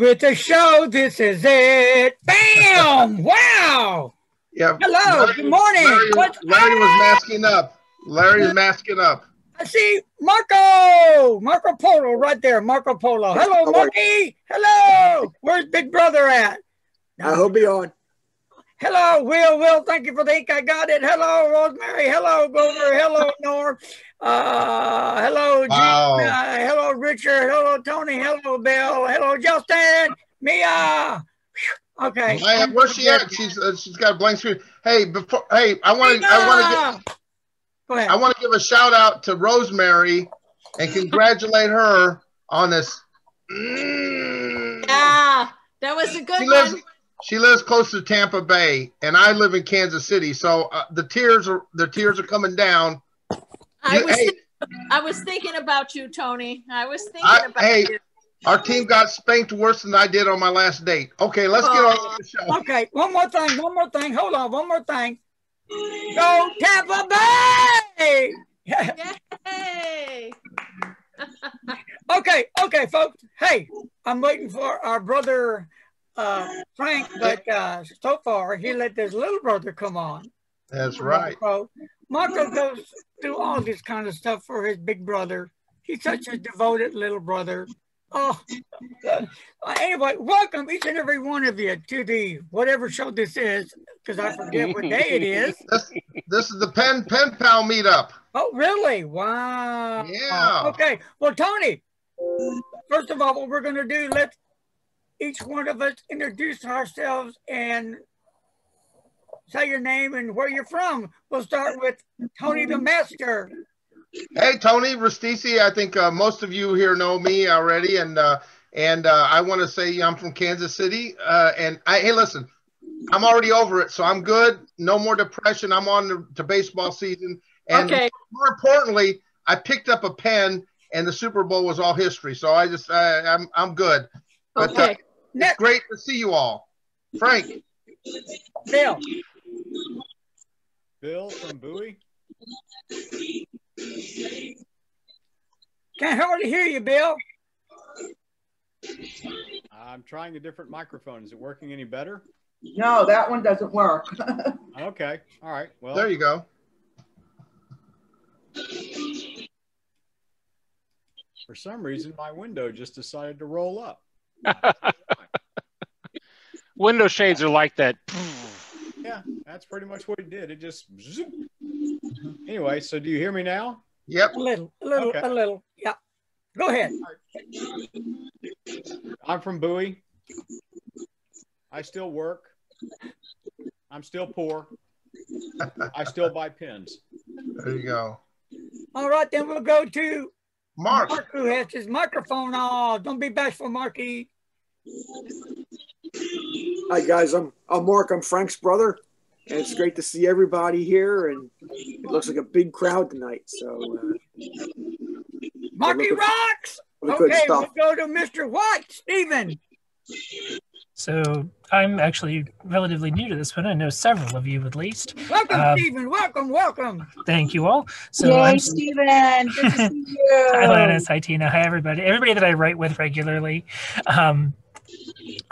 on with the show. This is it. Bam! wow. Yeah. Hello. Larry- Good morning. Larry, What's Larry was masking up. Larry is masking up. I see Marco. Marco Polo right there. Marco Polo. Hello, Marky. Hello. Where's Big Brother at? I hope be on. Hello, Will. Will, thank you for the ink. I got it. Hello, Rosemary. Hello, Gover. Hello, Norm. Uh, hello, Jim. Wow. Uh, hello, Richard. Hello, Tony. Hello, Bill. Hello, Justin. Mia. Okay. Maya, where's she at? She's uh, she's got a blank screen. Hey, before hey, I want to I want to Mia! Go ahead. I want to give a shout out to Rosemary and congratulate her on this. Mm. Yeah, that was a good She lives one. she lives close to Tampa Bay, and I live in Kansas City. So uh, the tears are the tears are coming down. I was hey, I was thinking about you, Tony. I was thinking I- about hey, you. our team got spanked worse than I did on my last date. Okay, let's get on with the show. Okay, one more thing, one more thing. Hold on, one more thing. Go Tampa Bay! Yay! okay, okay, folks. Hey, I'm waiting for our brother uh, Frank, but uh, so far he let his little brother come on. That's right. Marco. Marco goes through all this kind of stuff for his big brother. He's such a devoted little brother. Oh, uh, anyway, welcome each and every one of you to the whatever show this is, because I forget what day it is. This this is the pen pen pal meetup. Oh, really? Wow. Yeah. Okay. Well, Tony, first of all, what we're going to do, let's each one of us introduce ourselves and say your name and where you're from. We'll start with Tony the Master. Hey, Tony Rustisi. I think uh, most of you here know me already, and uh, and uh, I want to say I'm from Kansas City. Uh, and I, hey, listen, I'm already over it, so I'm good. No more depression. I'm on to, to baseball season, and Okay. more importantly, I picked up a pen, and the Super Bowl was all history. So I just uh, I'm I'm good. But uh, Okay. it's Next, great to see you all, Frank. Bill. Bill from Bowie. Can't hardly hear you, Bill. I'm trying a different microphone. Is it working any better? No, that one doesn't work. Okay. All right. Well, There you go. for some reason, my window just decided to roll up. Window shades are like that. Yeah, that's pretty much what it did. It just. zoop. Anyway, so do you hear me now? Yep. A little, a little, Okay. a little. Yeah. Go ahead. I'm from Bowie. I still work. I'm still poor. I still buy pens. There you go. All right, then we'll go to Mark. Mark, who has his microphone off. Don't be bashful, Marky. Hi guys, I'm I'm Mark. I'm Frank's brother, and it's great to see everybody here. And it looks like a big crowd tonight. So uh, Marky look at- rocks. what good Okay, we'll go to Mr. White, Stephen. So I'm actually relatively new to this, but I know several of you at least. Welcome, Um, Stephen. Welcome, welcome. Thank you all. So Yay, I'm Steven. Good to see you. Hi, Lannis. Hi, Tina. Hi, everybody. Everybody that I write with regularly. Um,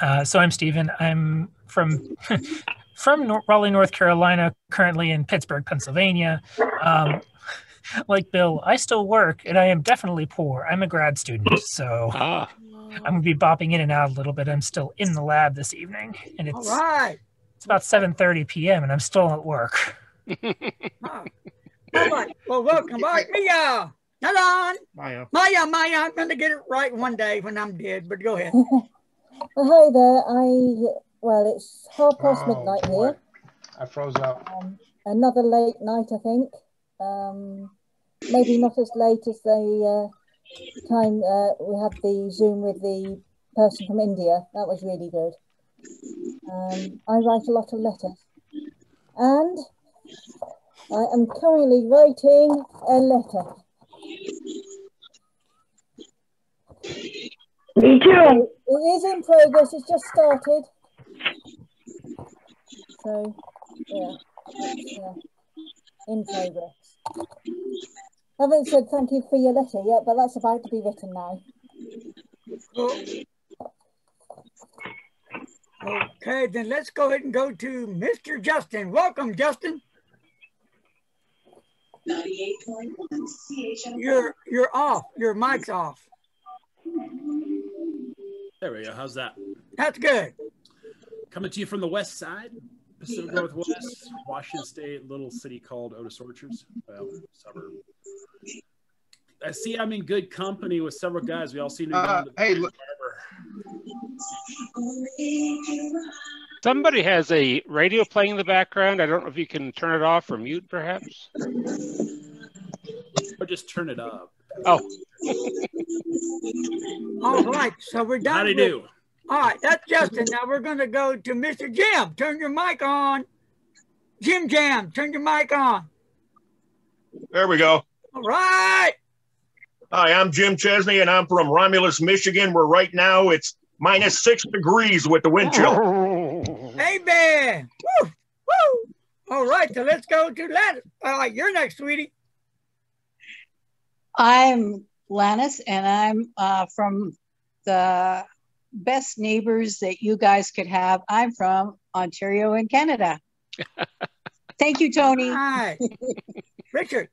uh, so I'm Stephen. I'm from from Nor- Raleigh, North Carolina. Currently in Pittsburgh, Pennsylvania. Um, like Bill, I still work, and I am definitely poor. I'm a grad student, so Ah, I'm gonna be bopping in and out a little bit. I'm still in the lab this evening, and it's right. it's about 7:30 p.m. and I'm still at work. All right. Well, welcome back, Mia. Hello. Maya. Maya, Maya. I'm going to get it right one day when I'm dead, but go ahead. Well, hi there. I well, it's half past Oh, midnight boy. here. I froze up. Um, another late night, I think. Um, maybe not as late as the uh, time uh, we had the Zoom with the person from India. That was really good. Um, I write a lot of letters, and I am currently writing a letter. Me too. It is in progress. It's just started. So, yeah, it's uh, in progress. Haven't said thank you for your letter yet, but that's about to be written now. Okay, then let's go ahead and go to Mr. Justin. Welcome, Justin. 98.1 You're you're off. Your mic's off. There we go. How's that? That's good. Coming to you from the west side, Pacific Northwest, Washington State, little city called Otis Orchards. Well, suburb. I see I'm in good company with several guys. We all seem to be Uh, hey, look, Somebody has a radio playing in the background. I don't know if you can turn it off or mute, perhaps. or just turn it up. Oh, All right, so we're done. Howdy with- do. All right, that's Justin. Now we're going to go to Mr. Jim. Turn your mic on. Jim Jam, turn your mic on. There we go. All right. Hi, I'm Jim Chesney, and I'm from Romulus, Michigan, where right now it's minus six degrees with the wind chill. Hey, man. Woo, woo. All right, so let's go to Lannis. All right, you're next, sweetie. I'm Lannis, and I'm uh, from the best neighbors that you guys could have. I'm from Ontario in Canada. Thank you, Tony. Hi. Richard.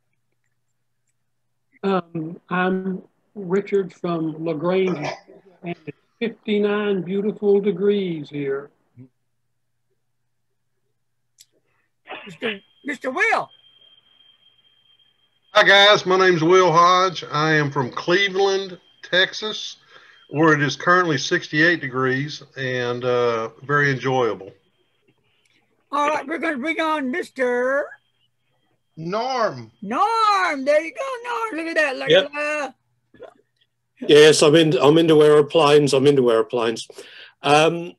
Um, I'm Richard from LaGrange, and it's 59 beautiful degrees here. Mr. Mr. Will. Hi, guys. My name's Will Hodge. I am from Cleveland, Texas, where it is currently 68 degrees and uh, very enjoyable. All right, we're going to bring on Mr. Norm. Norm. There you go, Norm. Look at that. Look Yep. at that. Yes, I'm in. I'm into aeroplanes. I'm into aeroplanes. Um,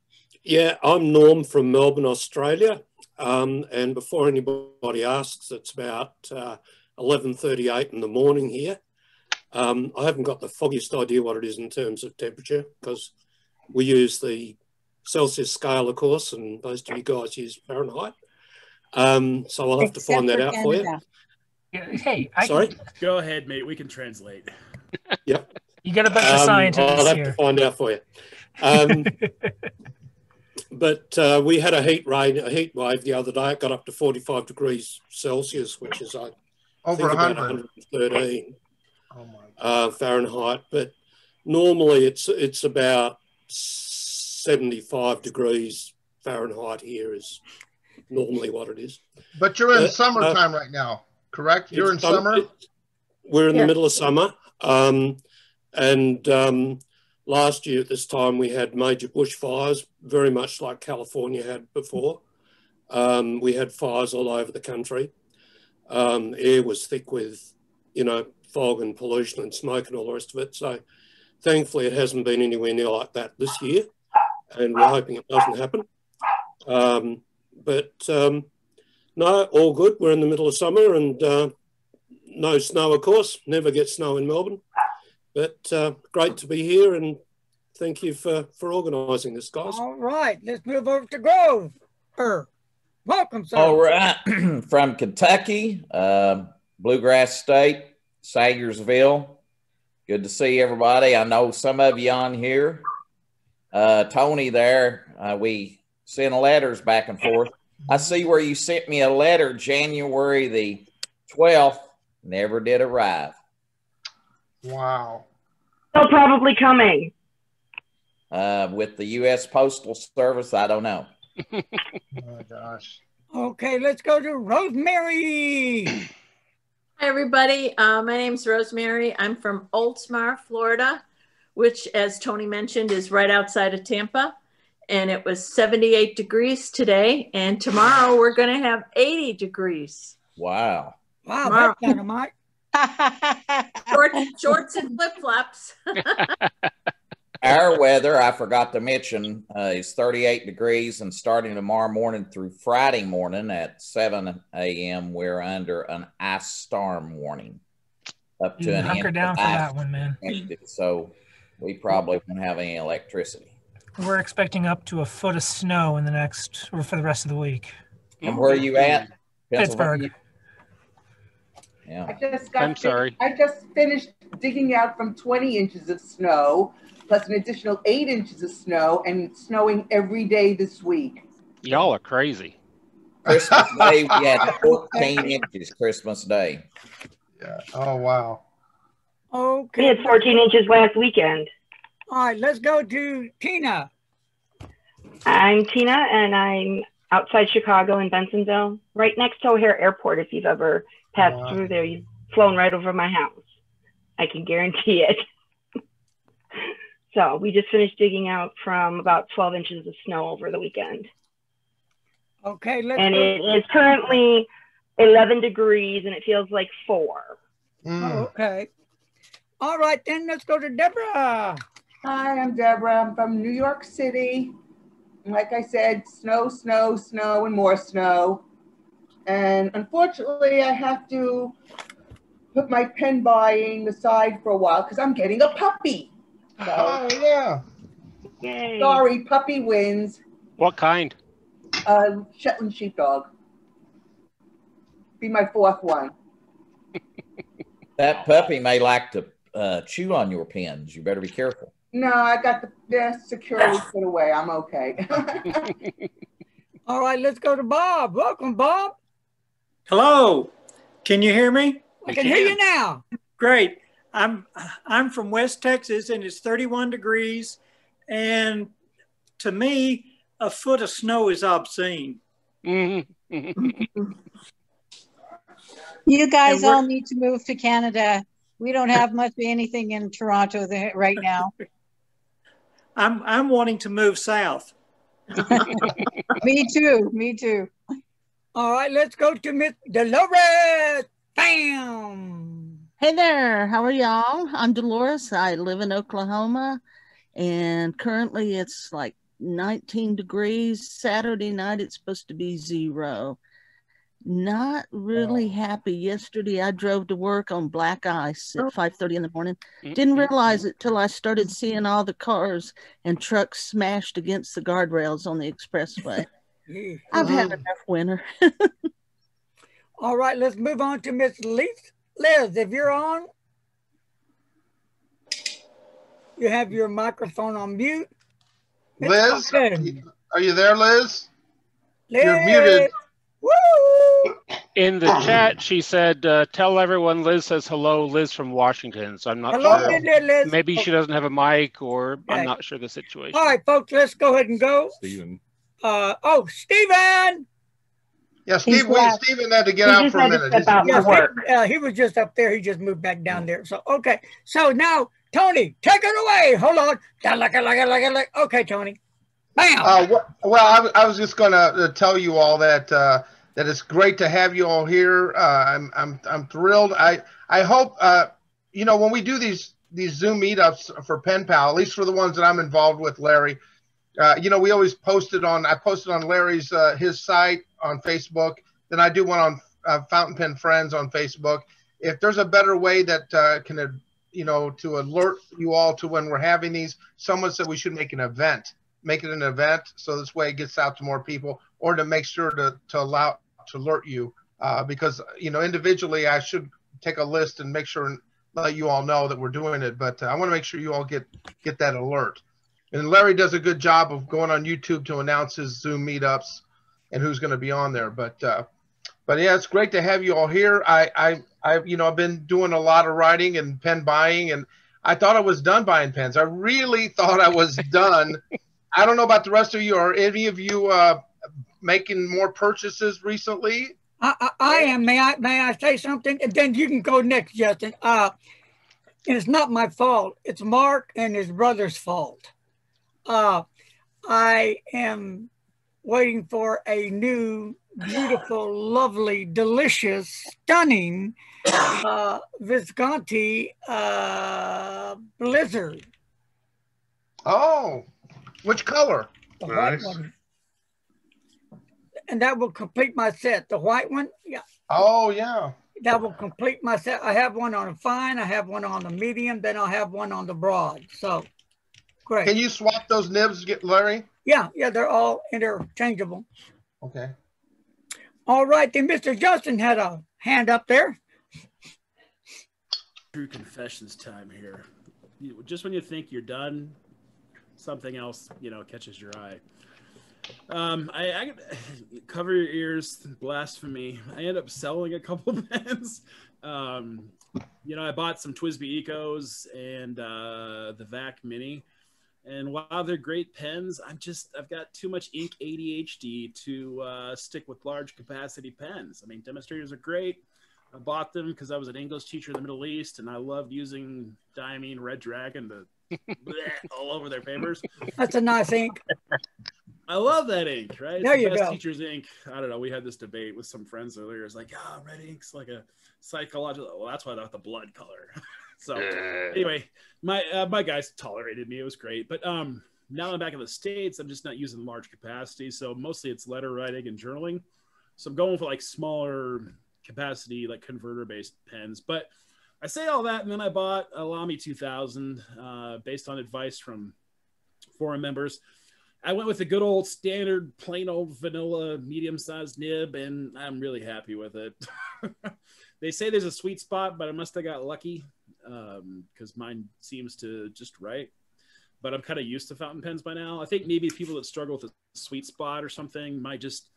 yeah, I'm Norm from Melbourne, Australia. Um, and before anybody asks, it's about uh, 11:38 in the morning here. Um, I haven't got the foggiest idea what it is in terms of temperature because we use the Celsius scale, of course, and most of you guys use Fahrenheit. Um, so I'll have to find that out for you. Hey, I, Sorry. Go ahead, mate. We can translate. Yep. You got a bunch of Um, scientists I'll have here. to find out for you. Um, but uh, we had a heat rain, a heat wave the other day. It got up to 45 degrees Celsius, which is I Over think about 100. 113 Oh my. Uh, Fahrenheit. But normally it's it's about 75 degrees Fahrenheit here is normally what it is. But you're in Uh, summertime right now, correct? You're in It's summer? We're in Yeah. the middle of summer. Um, and um, last year at this time, we had major bushfires, very much like California had before. Um, we had fires all over the country. Um, air was thick with, you know, fog and pollution and smoke and all the rest of it. So thankfully, it hasn't been anywhere near like that this year. And we're hoping it doesn't happen. Um, but um, no, all good. We're in the middle of summer and uh, no snow, of course. Never get snow in Melbourne. But uh, great to be here and thank you for, for organising this, guys. All right, let's move over to Grove. Er, welcome, sir. All right, from Kentucky, um, Bluegrass State, Salyersville. Good to see everybody. I know some of you on here. Uh, Tony, there, uh, we send letters back and forth. I see where you sent me a letter January the 12th, never did arrive. Wow. Still probably coming. Uh, with the U.S. Postal Service, I don't know. Oh my gosh. Okay, let's go to Rosemary. Hi, everybody. Uh, my name's Rosemary. I'm from Oldsmar, Florida, which, as Tony mentioned, is right outside of Tampa. And it was 78 degrees today. And tomorrow we're going to have 80 degrees. Wow. Wow, Tomorrow. that's dynamite. Shorts, shorts and flip flops. Our weather, I forgot to mention, uh, is 38 degrees, and starting tomorrow morning through Friday morning at 7 a.m., we're under an ice storm warning. Up to You an hunker inch down for that one, man. So we probably won't have any electricity. We're expecting up to a foot of snow in the next, or for the rest of the week. And where are you at? Pittsburgh. Yeah. I just got I'm sorry. I just finished digging out from 20 inches of snow plus an additional eight inches of snow, and it's snowing every day this week. Y'all are crazy. Christmas Day, we had 14 inches Christmas Day. Yeah. Oh, wow. Okay. We had 14 inches last weekend. All right, let's go to Tina. I'm Tina, and I'm outside Chicago in Bensenville, right next to O'Hare Airport. If you've ever passed Wow. through there, you've flown right over my house. I can guarantee it. So we just finished digging out from about 12 inches of snow over the weekend. Okay, let's and it is currently 11 degrees and it feels like four. Hmm. Oh, okay. All right, then let's go to Deborah. Hi, I'm Deborah. I'm from New York City. Like I said, snow, snow, snow, and more snow. And unfortunately, I have to put my pen buying aside for a while because I'm getting a puppy. So, Oh, yeah. Yay. sorry, puppy wins. What kind? Uh, Shetland sheepdog. Be my fourth one. That puppy may like to uh, chew on your pins. You better be careful. No, I got the they're securely put away. I'm okay. All right, let's go to Bob. Welcome, Bob. Hello, can you hear me? I can hear you now. Great. I'm I'm from West Texas and it's 31 degrees, and to me, a foot of snow is obscene. Mm-hmm. You guys all need to move to Canada. We don't have much of anything in Toronto there right now. I'm I'm wanting to move south. me too. Me too. All right, let's go to Miss Dolores. Bam. Hey there, how are y'all? I'm Dolores. I live in Oklahoma and currently it's like 19 degrees. Saturday night it's supposed to be zero. Not really oh. happy. Yesterday I drove to work on black ice at 5:30 in the morning. Didn't realize it till I started seeing all the cars and trucks smashed against the guardrails on the expressway. I've had enough winter. All right, let's move on to Miss Liz. Liz, if you're on, you have your microphone on mute. Liz, Okay. are you there, Liz? You're muted. Woo! In the chat, she said, uh, "Tell everyone Liz says hello. Liz from Washington." So I'm not Hello, sure. Liz, Liz. Maybe she doesn't have a mic, or Okay. I'm not sure the situation. All right, folks, let's go ahead and go. Steven. Uh, oh, Steven! Yeah, Steve, we, Steven had to get out for a minute. He's- Yeah, Steve- uh, he was just up there. He just moved back down there. So, okay. So now, Tony, take it away. Hold on. Like it, like it, like it, like Okay, Tony. Bam. Uh, wh- well, I was just going to uh, tell you all that uh, that it's great to have you all here. Uh, I'm I'm I'm thrilled. I I hope uh, you know when we do these these Zoom meetups for Pen Pal, at least for the ones that I'm involved with, Larry. Uh, you know, we always posted on. I posted on Larry's uh, his site on Facebook. Then I do one on uh, Fountain Pen Friends on Facebook. If there's a better way that uh, can, uh, you know, to alert you all to when we're having these, someone said we should make an event make it an event so this way it gets out to more people or to make sure to, to allow to alert you uh, because you know individually i should take a list and make sure and let you all know that we're doing it but uh, i want to make sure you all get get that alert and larry does a good job of going on youtube to announce his zoom meetups and who's going to be on there but uh, but yeah it's great to have you all here i i i you know i've been doing a lot of writing and pen buying and i thought i was done buying pens i really thought i was done I don't know about the rest of you. Are any of you uh, making more purchases recently? I, I, I am. May I may I say something? And then you can go next, Justin. Uh, and it's not my fault. It's Mark and his brother's fault. Uh, I am waiting for a new, beautiful, lovely, delicious, stunning uh, Visconti uh, Blizzard. Oh, which color? The white one. And that will complete my set. The white one, yeah. Oh, yeah. That will complete my set. I have one on a fine, I have one on the medium, then I'll have one on the broad. So, great. Can you swap those nibs, get Larry? Yeah, yeah, they're all interchangeable. Okay. All right, then Mr. Justin had a hand up there. True confessions time here. you, just when you think you're done, something else, you know, catches your eye. Um, I, I cover your ears, blasphemy. I end up selling a couple pens. Um, you know, I bought some TWSBI Ecos and uh, the Vac Mini, and while they're great pens, I'm just I've got too much ink ADHD to uh, stick with large capacity pens. I mean, demonstrators are great. I bought them because I was an English teacher in the Middle East, and I loved using Diamine Red Dragon to bleh, all over their papers. That's a nice ink. I love that ink, right? It's There the you best go. teacher's ink. I don't know. We had this debate with some friends earlier. It's like, oh, red ink's like a psychological. Well, that's why I thought the blood color. so anyway, my uh, my guys tolerated me. It was great. But um, now I'm back in the states. I'm just not using large capacity. So mostly it's letter writing and journaling. So I'm going for like smaller capacity, like converter based pens. But I say all that, and then I bought a Lamy 2000 uh, based on advice from forum members. I went with the good old standard, plain old vanilla medium sized nib, and I'm really happy with it. they say there's a sweet spot, but I must have got lucky Um, because mine seems to just write. But I'm kind of used to fountain pens by now. I think maybe people that struggle with a sweet spot or something might just.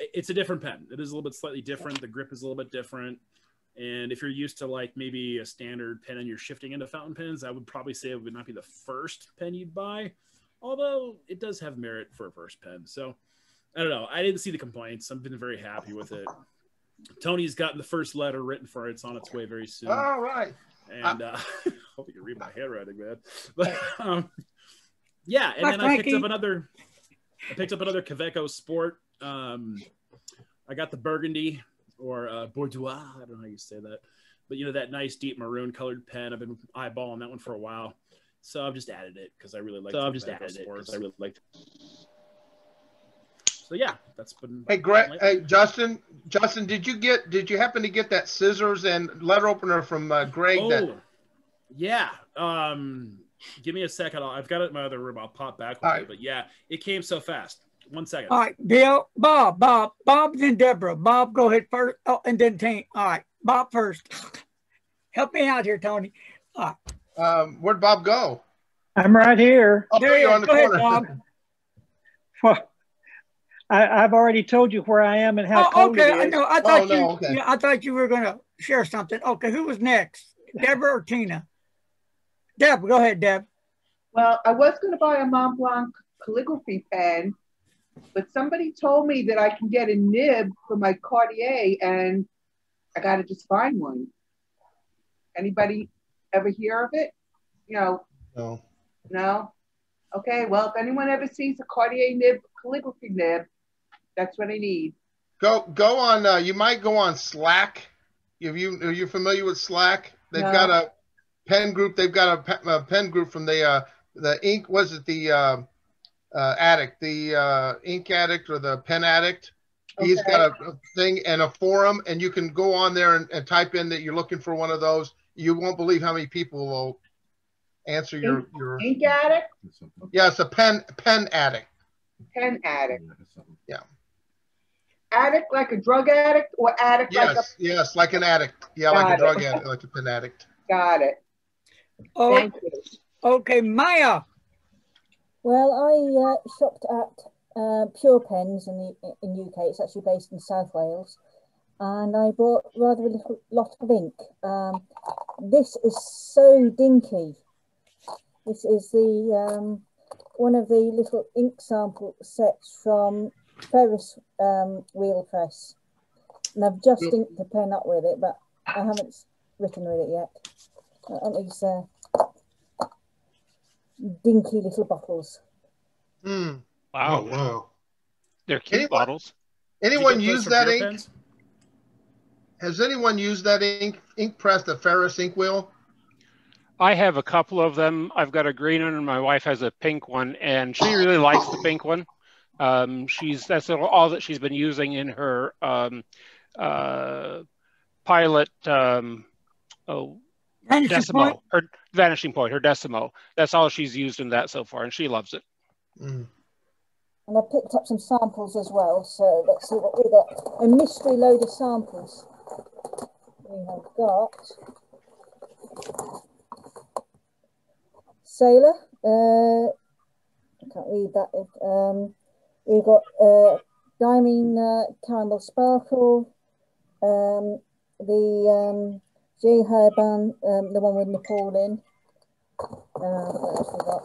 It's a different pen. It is a little bit slightly different. The grip is a little bit different. And if you're used to like maybe a standard pen and you're shifting into fountain pens, I would probably say it would not be the first pen you'd buy although it does have merit for a first pen. So I don't know. I didn't see the complaints. I've been very happy with it. Tony's gotten the first letter written for it. It's on its way very soon. All right. And uh, I hope you can read my handwriting, man. But um, yeah, and Hi, then I picked up another. I picked up another Kaweco Sport. Um, I got the Burgundy or uh, Bordeaux. I don't know how you say that, but you know that nice deep maroon colored pen. I've been eyeballing that one for a while. So I've just added it because I really like. So I've just added it sports. 'cause I really liked. So yeah, that's been. Hey, Greg. Hey, Justin. Justin, did you get? Did you happen to get that scissors and letter opener from uh, Greg? Oh, That yeah. Um, give me a second. I'll, I've got it in my other room. I'll pop back with it. But yeah, it came so fast. One second. All right, Bill, Bob, Bob, Bob, then Deborah. Bob, go ahead first. Oh, and then Tank. All right, Bob first. Help me out here, Tony. All right. um, where'd Bob go? I'm right here. Oh, There there you you're on the go ahead, corner. Bob. Well, I, I've already told you where I am and how Oh, cold okay. it I know. I oh, thought Oh, you. no, okay. yeah, I thought you were gonna share something. Okay, who was next? Deborah or Tina? Deb, go ahead, Deb. Well, I was going to buy a Mont Blanc calligraphy pen, but somebody told me that I can get a nib for my Cartier, and I got to just find one. Anybody ever hear of it? You know, No. no. Okay, well, if anyone ever sees a Cartier nib, calligraphy nib, that's what I need. Go go on. Uh, you might go on Slack. If you are you familiar with Slack? They've No. got a pen group. They've got a, a pen group from the uh, the ink. Was it the uh, uh, addict, the uh, ink addict, or the pen addict? He's got a, a thing and a forum, and you can go on there and, and type in that you're looking for one of those. You won't believe how many people will answer your your. Ink addict, Yeah, it's a pen pen addict. pen addict. Yeah. Addict like a drug addict or addict like a Yes, yes, like an addict. Yeah, like a drug addict, like a pen addict. got it. Oh, Thank you. okay, Maya. Well, I uh, shopped at uh, Pure Pens in the in UK. It's actually based in South Wales, and I bought rather a little lot of ink. Um, this is so dinky. This is the um, one of the little ink sample sets from Ferris um, Wheel Press, and I've just Yep. inked the pen up with it, but I haven't written with it yet. And these uh, dinky little bottles. Hmm. Wow. Oh, wow. They're cute Anyone- bottles. Anyone Did you get those use that ink? Pens? Has anyone used that ink ink press, the Ferris ink wheel? I have a couple of them. I've got a green one, and my wife has a pink one, and she really likes the pink one. Um, she's that's all that she's been using in her um, uh, pilot. Um, oh, Vanishing Decimo, point. her vanishing point, her Decimo. That's all she's used in that so far, and she loves it. Mm. And I picked up some samples as well. So let's see what we got. A mystery load of samples. We have got Sailor. Uh, I can't read that. Um, we've got uh, Diamine uh, Caramel Sparkle. Um, the um, J Herbin, um, the one with Nepal in. Uh, what else we got?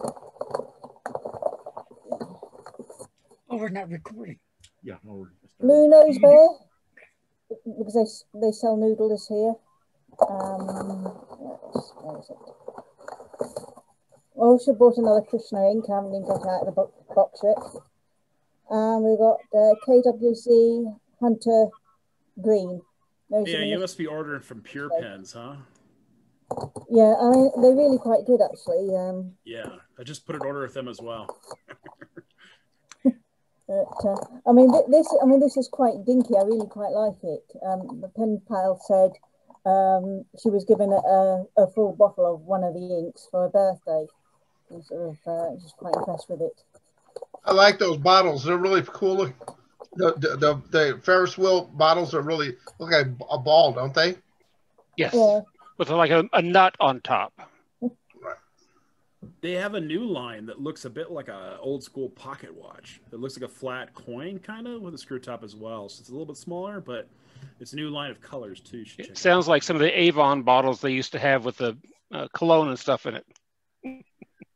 Oh, we're not recording. Yeah, no, Blue Nose Bear, because they, they sell noodles here. Um, what? Where is it? I also bought another Krishna ink. I haven't even got out of the box yet. And we've got uh, KWC Hunter Green. Those Yeah, you must be ordering from Pure Pens, huh? yeah, I mean, they're really quite good actually. Um, Yeah, I just put an order with them as well. But, uh, I mean, th- this. I mean, this is quite dinky. I really quite like it. Um, the pen pal said um, she was given a, a, a full bottle of one of the inks for her birthday. And sort of, uh, just quite impressed with it. I like those bottles. They're really cool. The the the, the Ferris wheel bottles are really look like a ball, don't they? Yes. Yeah. With like a, a nut on top. They have a new line that looks a bit like a old school pocket watch. It looks like a flat coin, kind of, with a screw top as well. So it's a little bit smaller, but it's a new line of colors too. You should check It sounds like some of the Avon bottles they used to have with the uh, cologne and stuff in it.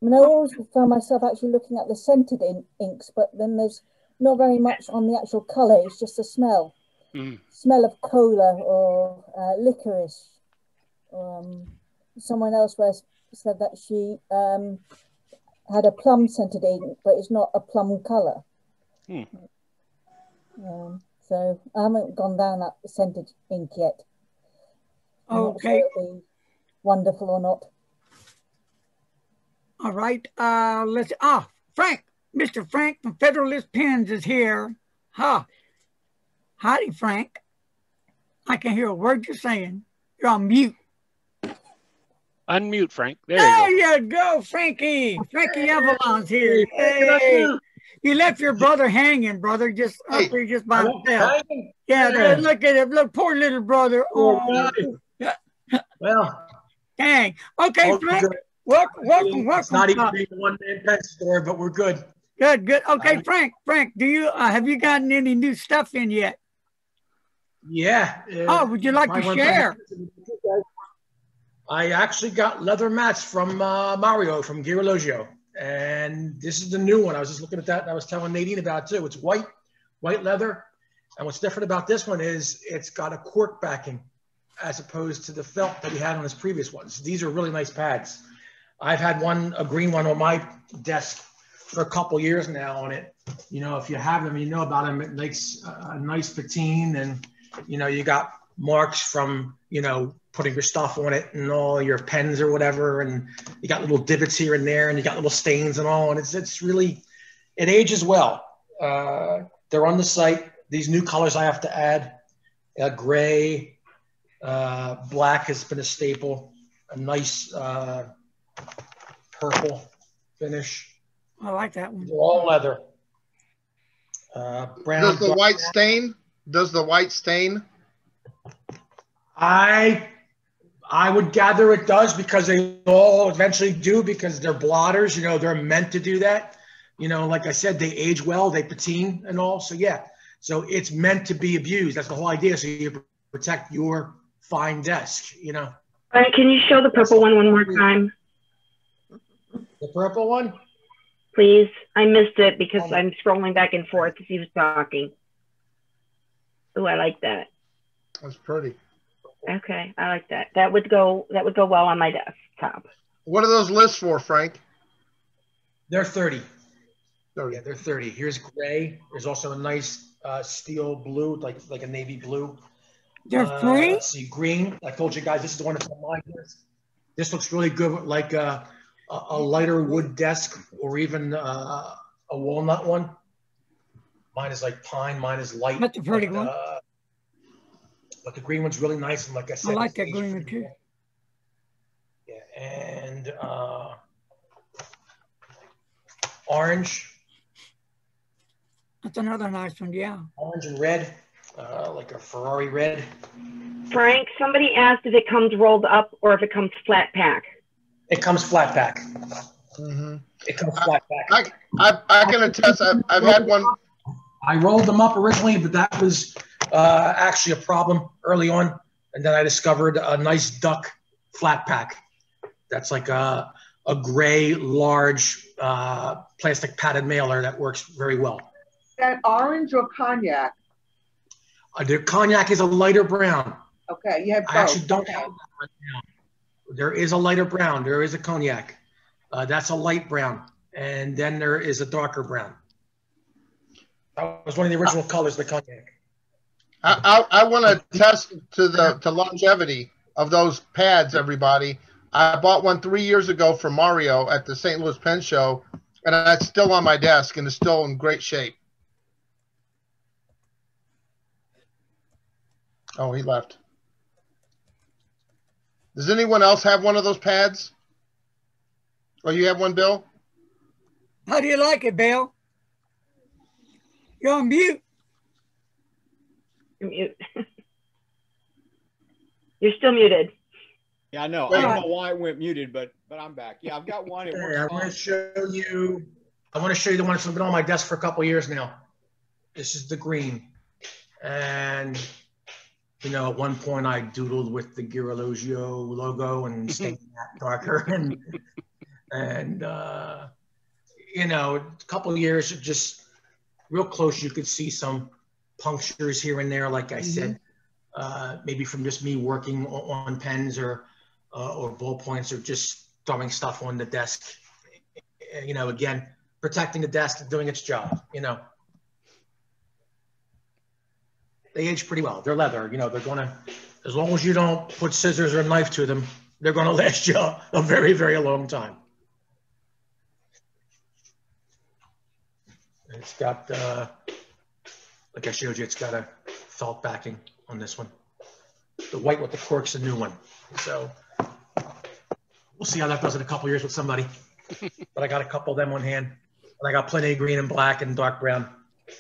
I mean, I always found myself actually looking at the scented in- inks, but then there's not very much on the actual colour. It's just the smell, Mm. smell of cola or uh, licorice. Um, someone else was, said that she um, had a plum scented ink, but it's not a plum colour. Hmm. Um, so I haven't gone down that scented ink yet. I'm not sure Okay. wonderful or not. All right. Uh, let's. Ah, Frank, Mr. Frank from Federalist Pens is here. Ha. Howdy, Frank. I can hear a word you're saying. You're on mute. Unmute, Frank. There There you you go, Frankie. Frankie Avalon's here. Hey, you left your brother hanging, brother, just up here, just by himself. Yeah, there, look at him. Look, poor little brother. Oh, Well, dang. Okay, All Frank. good. Welcome, welcome, welcome. it's not even Uh, being a one man pen store, but we're good. Good, good. Okay, Frank, Frank, do you uh, have you gotten any new stuff in yet? Yeah. Oh, would you like to share? I actually got leather mats from uh, Mario from Girologio, and this is the new one. I was just looking at that, and I was telling Nadine about it too. It's white, white leather, and what's different about this one is it's got a cork backing, as opposed to the felt that he had on his previous ones. These are really nice pads. I've had one, a green one, on my desk for a couple years now on it. You know, if you have them, you know about them. It makes a nice patine, and you know, you got marks from you know putting your stuff on it and all your pens or whatever, and you got little divots here and there, and you got little stains and all, and it's it's really it ages well. Uh, they're on the site. These new colors I have to add: uh, gray, uh, black has been a staple. A nice uh, purple finish. I like that one. They're all leather. Uh, brown. Does the white stain? Does the white stain? I I would gather it does because they all eventually do because they're blotters. You know, they're meant to do that. You know, like I said, they age well, they patine and all. So yeah, so it's meant to be abused. That's the whole idea. So you protect your fine desk. You know, Frank, can you show the purple one one more time, the purple one. please? I missed it because I'm scrolling back and forth as he was talking. Oh, I like that. That's pretty. Okay, I like that. That would go. That would go well on my desktop. What are those lists for, Frank? They're 30. Yeah, they're 30. Here's gray. There's also a nice uh, steel blue, like like a navy blue. They're Uh, free? Let's see, green. I told you guys, this is the one that's on my desk. This looks really good, like uh, a, a lighter wood desk or even uh, a walnut one. Mine is like pine. Mine is light. That's a pretty but, one. uh, but the green one's really nice, and like I said, I like that green one too. yeah, and uh, orange, That's another nice one. Yeah. orange and red, uh, like a Ferrari red. Frank, somebody asked if it comes rolled up or if it comes flat pack. It comes flat pack. Mhm. It comes flat back. I, I, I can attest. I've, I've had one. I rolled them up originally, but that was uh, actually a problem early on. And then I discovered a nice duck flat pack. That's like a, a gray, large uh, plastic padded mailer that works very well. That orange or cognac? Uh, the cognac is a lighter brown. Okay, you have both. I actually don't have that right now. There is a lighter brown. There is a cognac. Uh, that's a light brown. And then there is a darker brown. That was one of the original colors of the cognac. I, I, I want to test to the to longevity of those pads. Everybody, I bought one three years ago from Mario at the St. Louis Pen Show, and it's still on my desk and it's still in great shape. Oh, he left. Does anyone else have one of those pads? Oh, you have one, Bill? How do you like it, Bill? You're on mute. You're mute. You're still muted. Yeah, I know. Wait. I don't know why it went muted, but but I'm back. Yeah, I've got one. It Okay, I want to show you. I want to show you the one that's been on my desk for a couple of years now. This is the green, and you know, at one point I doodled with the Girologio logo and stained that darker, and and uh, you know, a couple of years just real close. You could see some punctures here and there, like I said, uh, maybe from just me working o- on pens or uh, or ballpoints or just throwing stuff on the desk. You know, again, protecting the desk doing its job. You know, they age pretty well. They're leather. You know, they're gonna as long as you don't put scissors or a knife to them, they're gonna last you a very very long time. It's got, uh, like I showed you, it's got a felt backing on this one. The white with the cork's a new one. So we'll see how that does in a couple years with somebody. But I got a couple of them on hand. And I got plenty of green and black and dark brown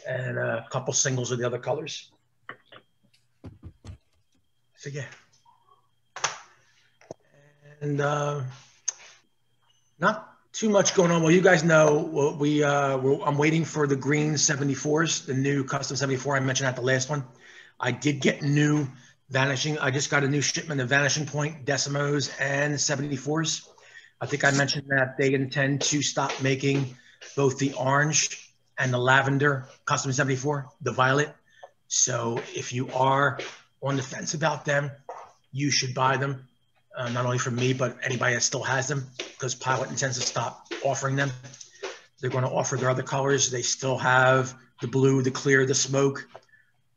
and a couple singles of the other colors. So yeah. And uh, not too much going on. Well, you guys know we uh, I'm waiting for the green 74s, the new custom 74. I mentioned at the last one. I did get new vanishing. I just got a new shipment of vanishing point decimos and 74s. I think I mentioned that they intend to stop making both the orange and the lavender custom 74, the violet. So if you are on the fence about them, you should buy them. Uh, not only from me, but anybody that still has them, because Pilot intends to stop offering them. They're going to offer their other colors. They still have the blue, the clear, the smoke,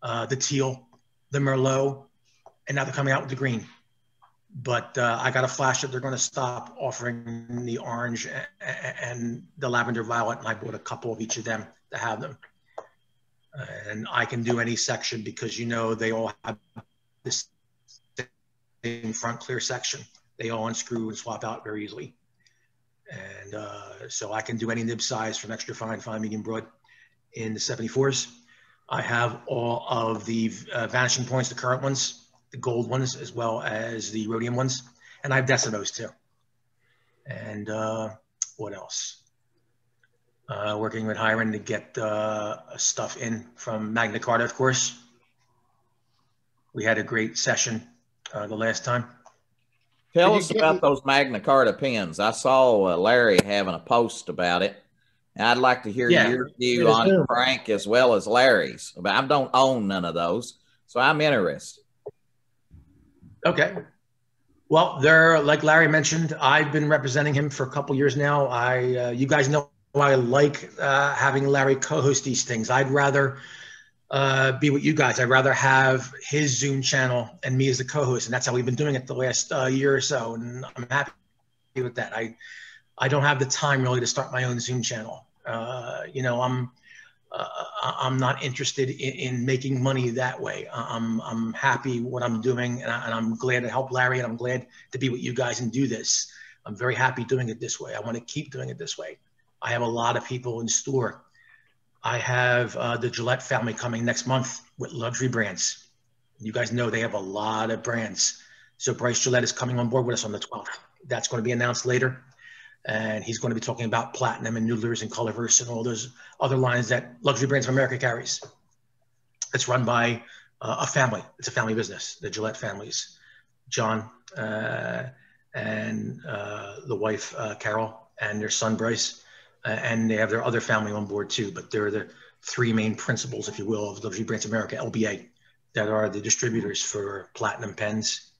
uh, the teal, the merlot, and now they're coming out with the green. But uh, I got a flash that they're going to stop offering the orange a- a- and the lavender violet, and I bought a couple of each of them to have them. And I can do any section because you know they all have this same front clear section. They all unscrew and swap out very easily. And uh, so I can do any nib size from extra fine, fine, medium, broad in the 74s. I have all of the uh, vanishing points, the current ones, the gold ones, as well as the rhodium ones. And I have decimos too. And uh, what else? Uh, working with Hiram to get uh, stuff in from Magna Carta, of course. We had a great session uh, the last time. Tell Did us about me- those Magna Carta pens. I saw uh, Larry having a post about it. And I'd like to hear Yeah, your view on it. Frank, as well as Larry's. But I don't own none of those, so I'm interested. Okay. Well, they're like Larry mentioned. I've been representing him for a couple years now. I, uh, you guys know, I like uh, having Larry co-host these things. I'd rather uh, be with you guys. I'd rather have his Zoom channel and me as the co-host, and that's how we've been doing it the last uh, year or so. And I'm happy with that. I, I don't have the time really to start my own Zoom channel. Uh, you know, I'm uh, I'm not interested in, in making money that way. I'm, I'm happy what I'm doing and, I, and I'm glad to help Larry and I'm glad to be with you guys and do this. I'm very happy doing it this way. I want to keep doing it this way. I have a lot of people in store. I have uh, the Gillette family coming next month with luxury brands. You guys know they have a lot of brands. So Bryce Gillette is coming on board with us on the 12th. That's going to be announced later. and he's going to be talking about Platinum and Noodler's and Colorverse and all those other lines that Luxury Brands of America carries. It's run by uh, a family. It's a family business, the Gillette families, John uh, and uh, the wife uh, Carol and their son Bryce, and they have their other family on board too. But they're the three main principals, if you will, of Luxury Brands America (LBA), that are the distributors for Platinum pens,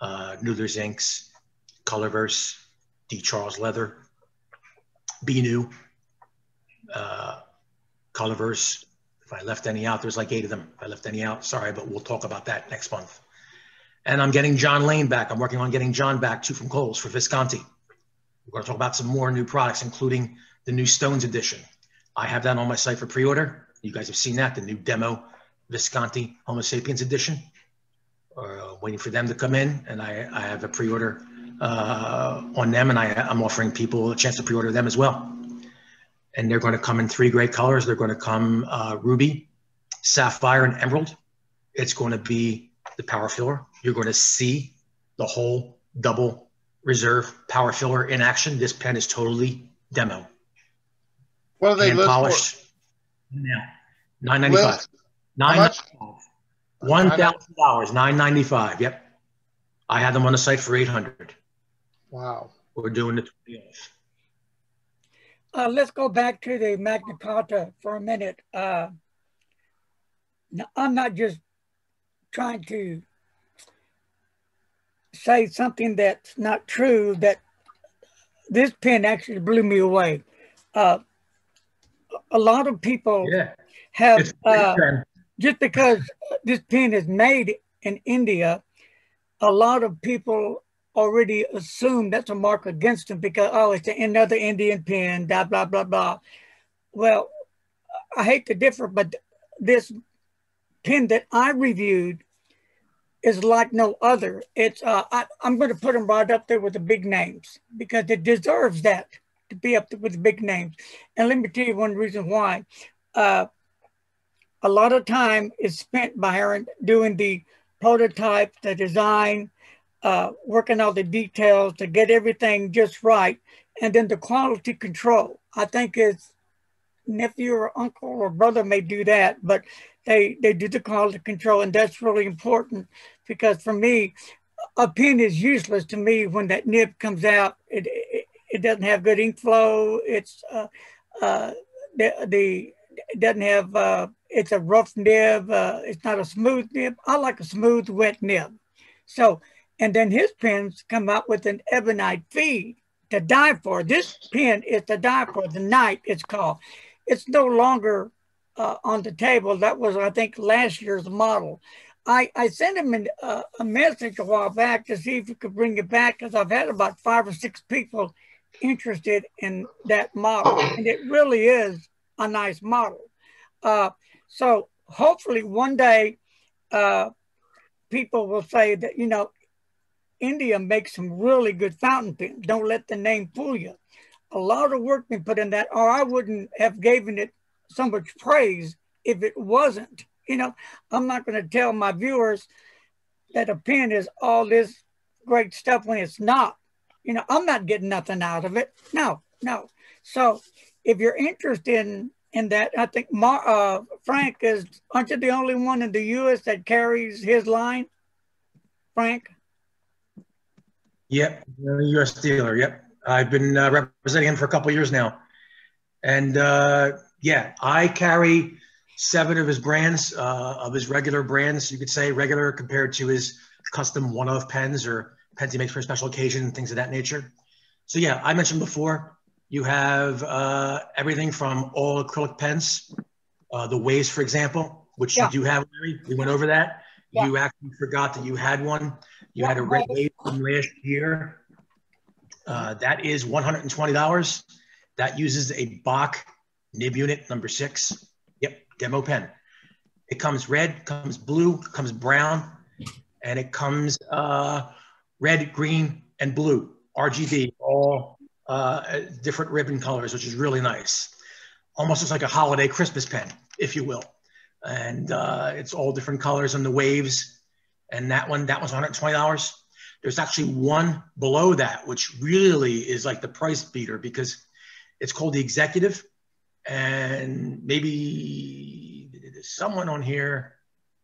uh, Noodler's inks, Colorverse, D. Charles Leather, Benu, uh, Colorverse. If I left any out, there's like eight of them. If I left any out, sorry, but we'll talk about that next month. And I'm getting John Lane back. I'm working on getting John back too from Kohl's for Visconti. We're going to talk about some more new products, including the new Stones edition. I have that on my site for pre-order. You guys have seen that, the new demo Visconti Homo sapiens edition. Uh, waiting for them to come in, and I, I have a pre-order uh, on them, and I, I'm offering people a chance to pre-order them as well. And they're going to come in three great colors. They're going to come uh, ruby, sapphire, and emerald. It's going to be the power filler. You're going to see the whole double reserve power filler in action. This pen is totally demo. What are they Hand list polished. Now, nine ninety five. List? Nine much? one thousand dollars. Nine ninety five. Yep. I had them on the site for eight hundred. Wow. We're doing the twenty off. Uh, let's go back to the Magna Carta for a minute. Uh, I'm not just trying to say something that's not true, that this pen actually blew me away. Uh, a lot of people Yeah. have, It's a great uh, just because this pen is made in India, a lot of people already assume that's a mark against them because, oh, it's another Indian pen, blah, blah, blah, blah. Well, I hate to differ, but this pen that I reviewed is like no other. It's uh, I, I'm going to put them right up there with the big names because it deserves that to be up with the big names. And let me tell you one reason why. Uh, a lot of time is spent by Aaron doing the prototype, the design, uh, working all the details to get everything just right, and then the quality control. I think his nephew or uncle or brother may do that, but they they do the quality control, and that's really important because for me, a pen is useless to me when that nib comes out. It, it doesn't have good ink flow. It's uh, uh, the the it doesn't have uh, it's a rough nib. Uh, it's not a smooth nib. I like a smooth, wet nib. So, and then his pens come out with an ebonite feed to die for. This pen is to die for. The night it's called. It's no longer uh, on the table. That was, I think, last year's model. I, I sent him an, uh, a message a while back to see if he could bring it back because I've had about five or six people interested in that model, and it really is a nice model. Uh, so hopefully one day uh, people will say that you know India makes some really good fountain pens. Don't let the name fool you. A lot of work been put in that, or I wouldn't have given it so much praise if it wasn't. You know, I'm not going to tell my viewers that a pen is all this great stuff when it's not. You know, I'm not getting nothing out of it. No, no. So if you're interested in, in that, I think Mar, uh, Frank is, aren't you the only one in the U.S. that carries his line? Frank? Yep, U.S. dealer. Yep, I've been uh, representing him for a couple years now, and uh, yeah, I carry seven of his brands, uh, of his regular brands. You could say regular compared to his custom one-of pens or pens he makes for a special occasion and things of that nature. So yeah, I mentioned before you have uh, everything from all acrylic pens, uh, the Waves, for example, which Yeah. you do have. Larry. We went over that. Yeah. You actually forgot that you had one. You Yeah, had a red wave from last year. Uh, that is $120. That uses a Bock nib unit number six. Yep, demo pen. It comes red, comes blue, comes brown, and it comes uh, red, green, and blue. RGB, all uh, different ribbon colors, which is really nice. Almost looks like a holiday Christmas pen, if you will. And uh, it's all different colors on the waves. And that one, that one's $120. There's actually one below that, which really is like the price beater because it's called the Executive. And maybe someone on here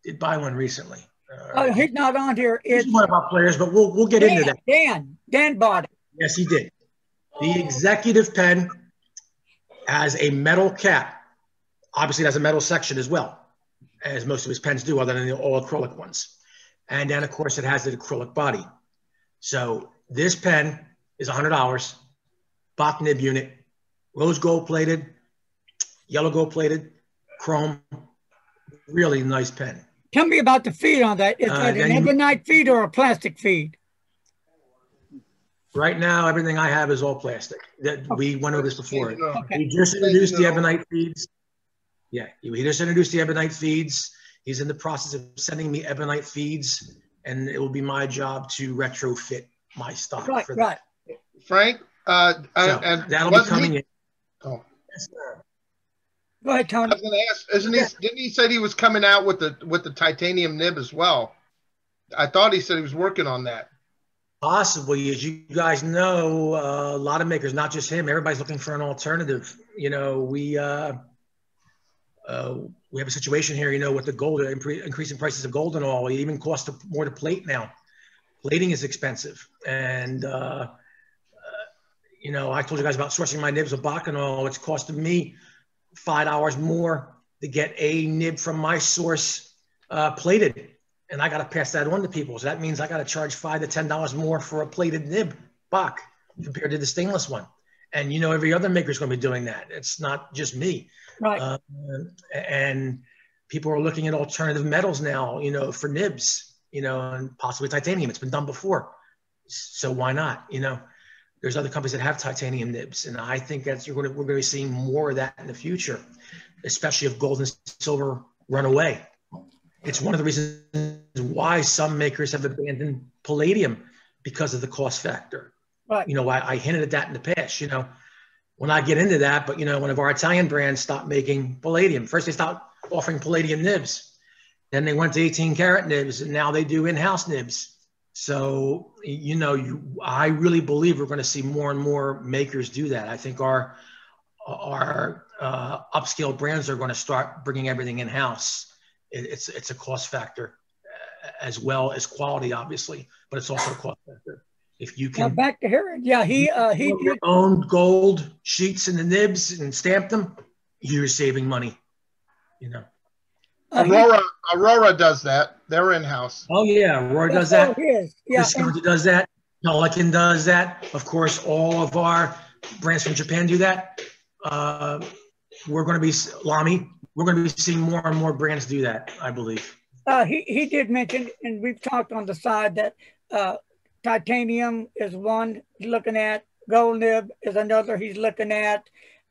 did buy one recently. Uh, oh, he's not on here. He's It's one of our players, but we'll we'll get Dan, into that. Dan, Dan bought it. Yes, he did. The executive pen has a metal cap. Obviously, it has a metal section as well, as most of his pens do, other than the all acrylic ones. And then, of course, it has the acrylic body. So this pen is $100, Bock nib unit, rose gold plated, yellow gold plated, chrome. Really nice pen. Tell me about the feed on that. Is Uh, that an ebonite feed or a plastic feed? Right now, everything I have is all plastic. That we went over this before. Okay. We just introduced the ebonite feeds. Yeah, he just introduced the ebonite feeds. He's in the process of sending me ebonite feeds, and it will be my job to retrofit my stock Right, for right. that. Frank, uh, So and, and that'll be coming he- in. Oh. Go ahead, Tony. I was going to ask, isn't he? Didn't he said he was coming out with the with the titanium nib as well? I thought he said he was working on that. Possibly, as you guys know, uh, a lot of makers, not just him, everybody's looking for an alternative. You know, we uh, uh, we have a situation here, you know, with the gold increasing prices of gold and all. It even costs more to plate now. Plating is expensive, and uh, uh, you know, I told you guys about sourcing my nibs with Bock and all. It's costing me five hours more to get a nib from my source uh, plated and I got to pass that on to people. So that means I got to charge five to ten dollars more for a plated nib Bock compared to the stainless one. And you know, every other maker is going to be doing that. It's not just me. Right. Uh, and people are looking at alternative metals now, you know, for nibs, you know, and possibly titanium. It's been done before, so why not? You know, there's other companies that have titanium nibs, and I think that's you're going to, we're going to be seeing more of that in the future, especially if gold and silver run away it's one of the reasons why some makers have abandoned palladium because of the cost factor. Right. You know, I, I hinted at that in the past. You know, when I get into that, but you know, one of our Italian brands stopped making palladium. First, they stopped offering palladium nibs. Then they went to 18 karat nibs, and now they do in-house nibs. So, you know, you, I really believe we're going to see more and more makers do that. I think our our uh, upscale brands are going to start bringing everything in-house it, it's it's a cost factor uh, as well as quality, obviously, but it's also a cost factor. If you Now can back to Herod. Yeah, he uh, he your did. own gold sheets and the nibs and stamp them, you're saving money. You know. He- Aurora Aurora does that. They're in house. Oh yeah, Aurora does that. all his. Yeah, Discovery does that. Pelikan does that. Of course, all of our brands from Japan do that. Uh, we're going to be Lamy. We're going to be seeing more and more brands do that. I believe. Uh, he, he did mention, and we've talked on the side that uh, titanium is one he's looking at, gold nib is another he's looking at.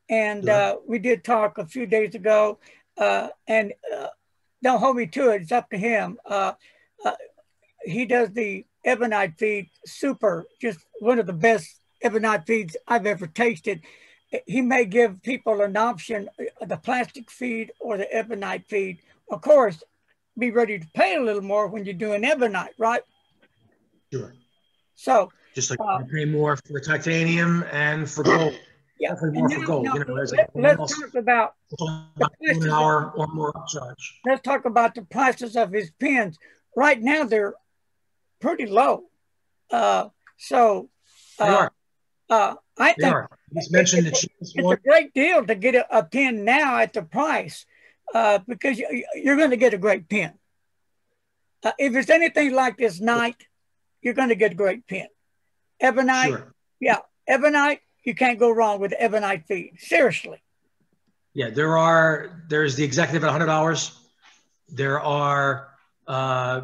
And uh, we did talk a few days ago, uh, and uh, don't hold me to it, it's up to him. Uh, uh, he does the ebonite feed super, just one of the best ebonite feeds I've ever tasted. He may give people an option, uh, the plastic feed or the ebonite feed. Of course, be ready to pay a little more when you're doing ebonite, right? Sure. So, Just like you pay more for titanium and for gold. Yeah. Definitely more for gold. now, You know, let, like us talk about an hour or more upcharge. let's talk about the prices of his pens. Right now, they're pretty low. Uh, so, They uh, are. uh, I They think are. He's mentioned the it's, cheapest it's one. a great deal to get a, a pen now at the price uh, because you, you're going to get a great pen. Uh, if it's anything like this night, you're going to get a great pen. Ebonite, Sure. yeah, Ebonite, you can't go wrong with Ebonite feed. Seriously. Yeah, there are. There's the executive at hundred dollars. There are uh,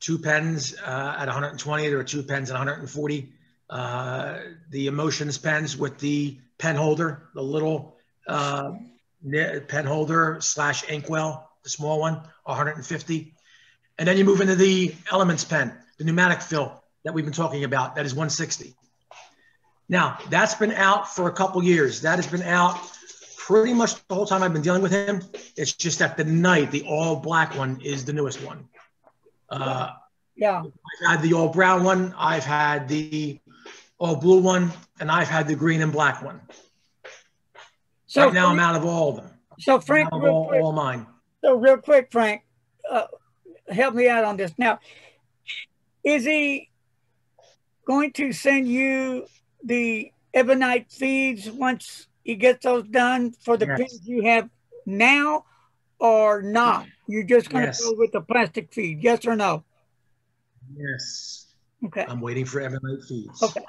two pens uh, at 120. There are two pens at 140. Uh, the emotions pens with the pen holder, the little uh, pen holder slash inkwell, the small one, 150. And then you move into the elements pen, the pneumatic fill that we've been talking about. That is 160. Now that's been out for a couple years. That has been out pretty much the whole time I've been dealing with him. It's just that the night, the all black one, is the newest one. Uh, Yeah. I've had the all brown one. I've had the all blue one, and I've had the green and black one. So right now, I'm out of all of them. So Frank, real all, quick, all mine. so real quick, Frank, uh, help me out on this. Now, is he going to send you the ebonite feeds once you get those done for the Yes. pins you have now, or not? You're just going to Yes. go with the plastic feed, yes or no? Yes. Okay. I'm waiting for Ebonite feeds. Okay.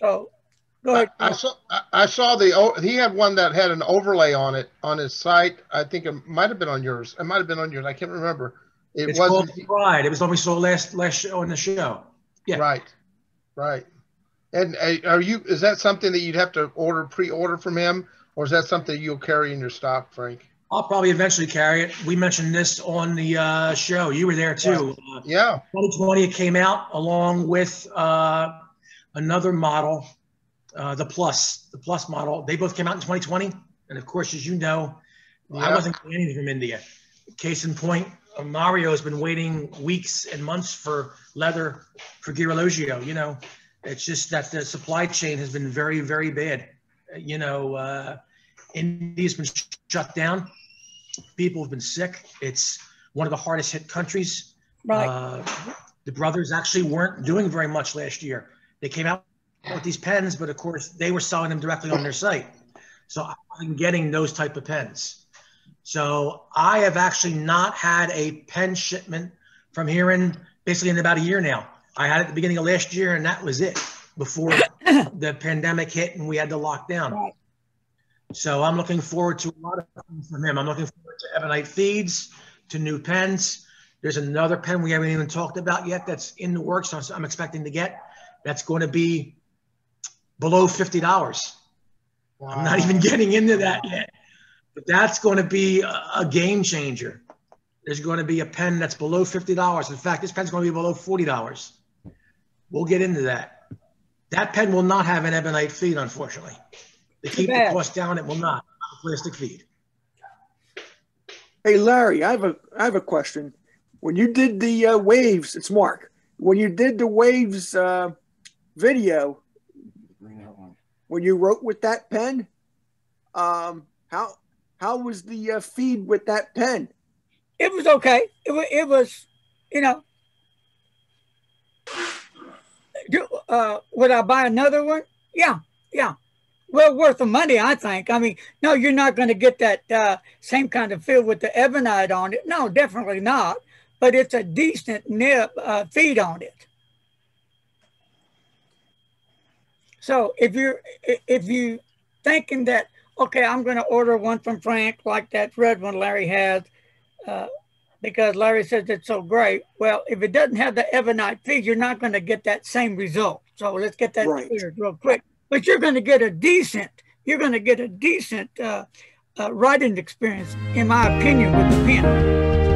So, go ahead. I saw I- I saw the o- he had one that had an overlay on it on his site. I think it might have been on yours. It might have been on yours. I can't remember. It It's wasn't called Pride. It was the one we saw last last show on the show. Yeah. right, right. And uh, are you? Is that something that you'd have to order pre-order from him, or is that something you'll carry in your stock, Frank? I'll probably eventually carry it. We mentioned this on the uh, show. You were there too. Uh, yeah. 2020 it came out along with uh, another model, uh, the Plus, the Plus model. They both came out in 2020, and of course, as you know, I wasn't getting anything from India. Case in point, Mario has been waiting weeks and months for leather for Girologio. You know, it's just that the supply chain has been very, very bad. You know, uh, India's been shut down. People have been sick. It's one of the hardest hit countries. Right. Uh, the brothers actually weren't doing very much last year. They came out with these pens, but of course they were selling them directly on their site. So I wasn't getting those type of pens. So I have actually not had a pen shipment from here in basically in about a year now. I had it at the beginning of last year, and that was it before the pandemic hit and we had to lock down. So I'm looking forward to a lot of things from him. I'm looking forward to Ebonite feeds, to new pens. There's another pen we haven't even talked about yet that's in the works. I'm, I'm expecting to get. That's going to be below fifty dollars. I'm not even getting into that yet, but that's going to be a, a game changer. There's going to be a pen that's below fifty dollars. In fact, this pen's going to be below forty dollars. We'll get into that. That pen will not have an ebonite feed, unfortunately. To keep the bad. cost down, it will not. A plastic feed. Hey Larry, I have a I have a question. When you did the uh, waves, it's Mark. When you did the waves uh, video, when you wrote with that pen, um, how how was the uh, feed with that pen? It was okay. It was, it was you know. Do, uh, would I buy another one? Yeah, yeah. Well, worth the money, I think. I mean, no, you're not going to get that uh, same kind of feel with the ebonite on it. No, definitely not. But it's a decent nib uh, feed on it. So if you're if you thinking that okay, I'm going to order one from Frank like that red one Larry has, uh, because Larry says it's so great. Well, if it doesn't have the ebonite feed, you're not going to get that same result. So let's get that Right. cleared real quick. But you're going to get a decent, you're going to get a decent uh, uh, writing experience, in my opinion, with the pen.